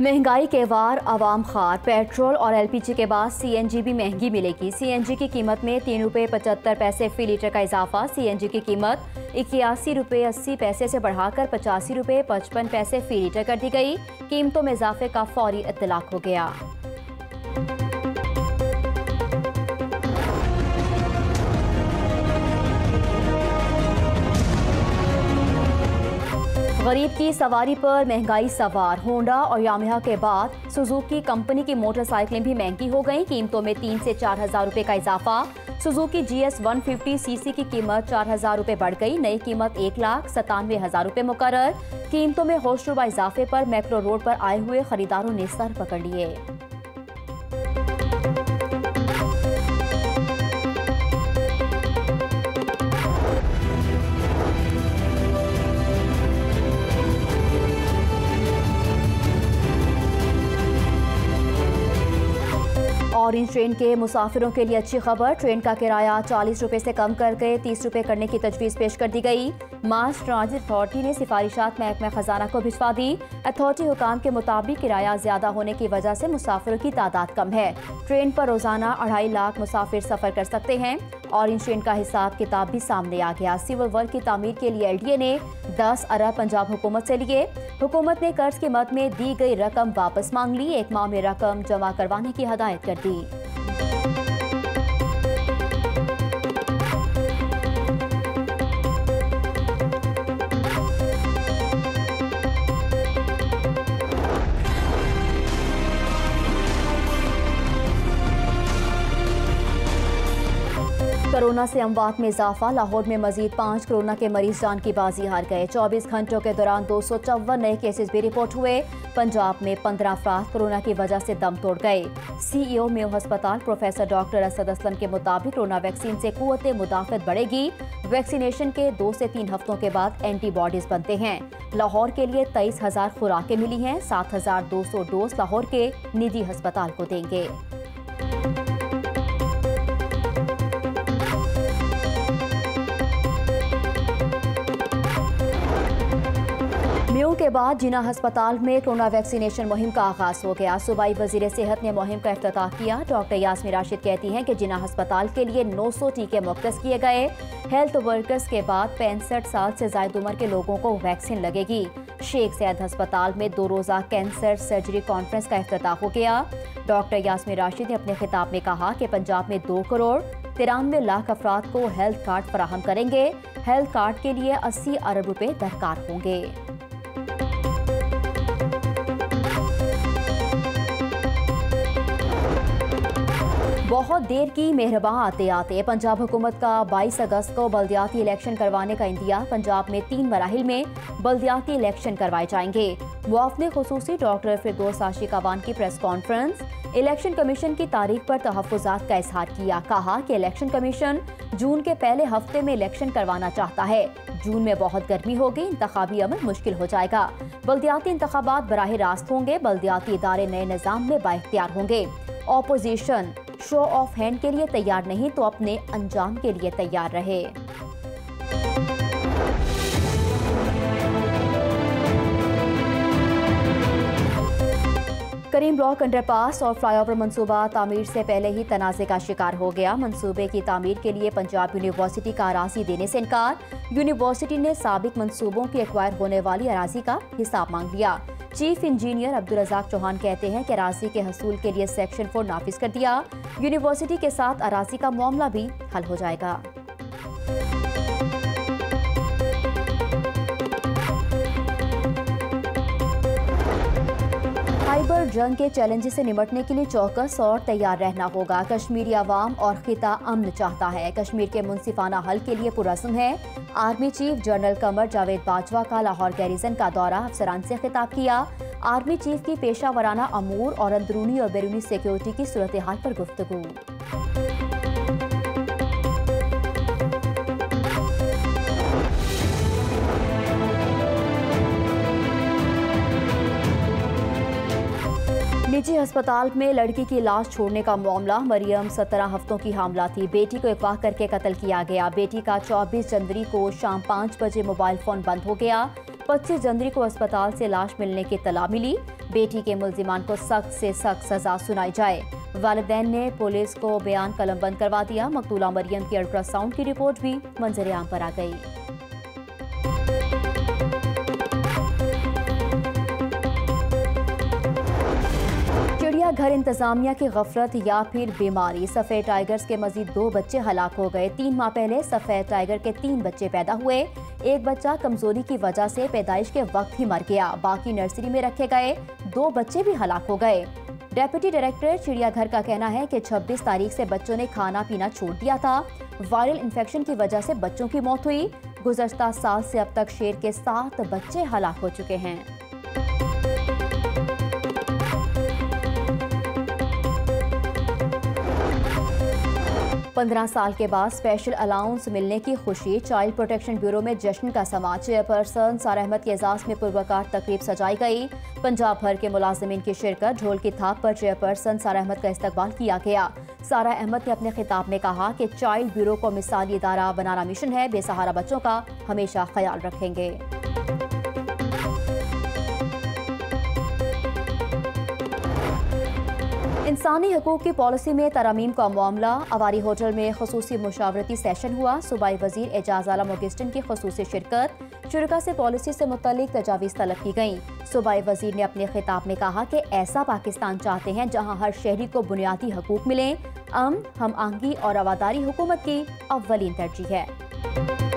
महँगाई के वार आवाम खार। पेट्रोल और एलपीजी के बाद सीएनजी भी महँगी मिलेगी। सीएनजी की कीमत में तीन रुपये पचहत्तर पैसे फ़ी लीटर का इजाफा। सीएनजी की कीमत इक्यासी रुपये अस्सी पैसे से बढ़ाकर पचासी रुपये पचपन पैसे फ़ी लीटर कर दी गई। कीमतों में इजाफे का फौरी इतलाक हो गया। गरीब की सवारी पर महँगाई सवार। होंडा और यामिहा के बाद सुजुकी कंपनी की मोटरसाइकिलें भी महँगी हो गईं। कीमतों में तीन से चार हज़ार रुपये का इजाफा। Suzuki G S one fifty C C की कीमत चार हज़ार रुपये बढ़ गई। नई कीमत एक लाख सतानवे हज़ार रुपये मुकर कीमतों में होशरुबा इजाफे पर मैक्रो रोड पर आए हुए खरीदारों ने सर पकड़ लिए। ऑरेंज ट्रेन के मुसाफिरों के लिए अच्छी खबर। ट्रेन का किराया चालीस रुपए से कम करके तीस रुपए करने की तजवीज़ पेश कर दी गई। मास ट्रांजिट अथॉरिटी ने सिफारिशात महकमा खजाना को भिजवा दी। अथॉरिटी हुकाम के मुताबिक किराया ज़्यादा होने की वजह से मुसाफिरों की तादाद कम है। ट्रेन पर रोज़ाना अढ़ाई लाख मुसाफिर सफ़र कर सकते हैं और इन ट्रेन का हिसाब किताब भी सामने आ गया। सिविल वर्क की तमीर के लिए एलडीए ने दस अरब पंजाब हुकूमत से लिए। हुकूमत ने कर्ज के मद में दी गई रकम वापस मांग ली। एक माह में रकम जमा करवाने की हदायत कर दी। कोरोना से अमवात में इजाफा। लाहौर में मजीद पाँच कोरोना के मरीज़ जान की बाजी हार गए। 24 घंटों के दौरान दो सौ चौवन नए केसेस भी रिपोर्ट हुए। पंजाब में पंद्रह अफराद कोरोना की वजह से दम तोड़ गए। सीईओ मेयो अस्पताल प्रोफेसर डॉक्टर असद असलम के मुताबिक कोरोना वैक्सीन से कुत मुदाफत बढ़ेगी। वैक्सीनेशन के दो से तीन हफ्तों के बाद एंटीबॉडीज बनते हैं। लाहौर के लिए तेईस हज़ार खुराकें मिली हैं। सात हज़ार दो सौ डोज लाहौर के निजी अस्पताल को देंगे। के बाद जिना अस्पताल में कोरोना वैक्सीनेशन मुहिम का आगाज़ हो गया। सूबाई वज़ीर सेहत ने मुहिम का अफ्ताह किया। डॉक्टर यासमी राशिद कहती हैं कि जिना अस्पताल के लिए 900 टीके मुख्त किए गए। हेल्थ वर्कर्स के बाद पैंसठ साल से जायद उम्र के लोगों को वैक्सीन लगेगी। शेख सैद अस्पताल में दो रोज़ा कैंसर सर्जरी कॉन्फ्रेंस का अफ्ताह हो गया। डॉक्टर यासमी राशिद ने अपने खिताब में कहा कि पंजाब में दो करोड़ तिरानवे लाख अफराद को हेल्थ कार्ड फराहम करेंगे। हेल्थ कार्ड के लिए अस्सी अरब रुपए दरकार होंगे। बहुत देर की मेहरबान। आते आते पंजाब हुकूमत का 22 अगस्त को बल्दियाती इलेक्शन करवाने का इंतज़ार। पंजाब में तीन मराहल में बल्दियाती इलेक्शन करवाए जाएँगे। मुआफने खसूसी डॉक्टर फिरदोस आशी कवान की प्रेस कॉन्फ्रेंस, इलेक्शन कमीशन की तारीख पर तहफात का इजहार किया। कहा कि इलेक्शन कमीशन जून के पहले हफ़्ते में इलेक्शन करवाना चाहता है। जून में बहुत गर्मी होगी इंतबी अमल मुश्किल हो जाएगा। बल्दियाती इंतबात बराह रास्त होंगे, बल्दियाती इदारे नए निज़ाम में बाख्तियार होंगे। ऑपोजिशन शो ऑफ़ हैंड के लिए तैयार नहीं तो अपने अंजाम के लिए तैयार रहे। करीम ब्लॉक अंडरपास और फ्लाईओवर मंसूबा तामीर से पहले ही तनाज़े का शिकार हो गया। मंसूबे की तामीर के लिए पंजाब यूनिवर्सिटी का अराजी देने से इनकार। यूनिवर्सिटी ने सबक मंसूबों की एक्वायर होने वाली अराजी का हिसाब मांग लिया। चीफ इंजीनियर अब्दुल रजाक चौहान कहते हैं कि अराजी के हसूल के लिए सेक्शन फोर नाफिज कर दिया। यूनिवर्सिटी के साथ अराजी का मामला भी हल हो जाएगा। साइबर जंग के चैलेंज से निपटने के लिए चौकस और तैयार रहना होगा। कश्मीरी आवाम और खिता अमन चाहता है। कश्मीर के मुंसिफाना हल के लिए पुरसम है। Army chief general Qamar Javed Bajwa का लाहौर गैरिजन का दौरा अफसरान से खिताब किया। आर्मी चीफ की पेशा वराना अमूर और अंदरूनी और बैरूनी सिक्योरिटी की सूरत हाल पर गुफ्तगू। निजी अस्पताल में लड़की की लाश छोड़ने का मामला, मरियम सत्रह हफ्तों की हामला थी। बेटी को अगवा करके कत्ल किया गया। बेटी का 24 जनवरी को शाम पाँच बजे मोबाइल फ़ोन बंद हो गया। 25 जनवरी को अस्पताल से लाश मिलने की तला मिली। बेटी के मुलजिमान को सख्त से सख्त सजा सुनाई जाए। वालदेन ने पुलिस को बयान कलम बंद करवा दिया। मकतूला मरियम की अल्ट्रासाउंड की रिपोर्ट भी मंजर आम पर आ गई। घर इंतजामिया की गफलत या फिर बीमारी। सफ़ेद टाइगर्स के मजीद दो बच्चे हलाक हो गए। तीन माह पहले सफ़ेद टाइगर के तीन बच्चे पैदा हुए। एक बच्चा कमज़ोरी की वजह से पैदाइश के वक्त ही मर गया। बाकी नर्सरी में रखे गए दो बच्चे भी हलाक हो गए। डेप्यूटी डायरेक्टर चिड़ियाघर का कहना है कि 26 तारीख से बच्चों ने खाना पीना छोड़ दिया था। वायरल इन्फेक्शन की वजह से बच्चों की मौत हुई। गुजश्ता साल से अब तक शेर के सात बच्चे हलाक हो चुके हैं। पंद्रह साल के बाद स्पेशल अलाउंस मिलने की खुशी चाइल्ड प्रोटेक्शन ब्यूरो में जश्न का समाज चेयरपर्सन सारा अहमद के एजाज में पुरवकार तकरीब सजाई गई। पंजाब भर के मुलाजमीन की शिरकत, ढोल की थाप पर चेयरपर्सन सारा अहमद का इस्तेमाल किया गया। सारा अहमद ने अपने खिताब में कहा कि चाइल्ड ब्यूरो को मिसाली इदारा बनाना मिशन है। बेसहारा बच्चों का हमेशा ख्याल रखेंगे। इंसानी हकूक की पॉलिसी में तरामीम का मामला। अवारी होटल में खसूस मशावरती सेशन हुआ। सूबाई वज़ीर एजाज आलम ऑगस्टिन की खसूसी शिरकत। शुरा से पॉलिसी से मुतलिक तजावीज़ तलब की गई। सूबाई वज़ीर ने अपने खिताब में कहा कि ऐसा पाकिस्तान चाहते हैं जहाँ हर शहरी को बुनियादी हकूक मिले। अम, हम आहंगी और आवादारी हुकूमत की अव्वलीन तरजीह है।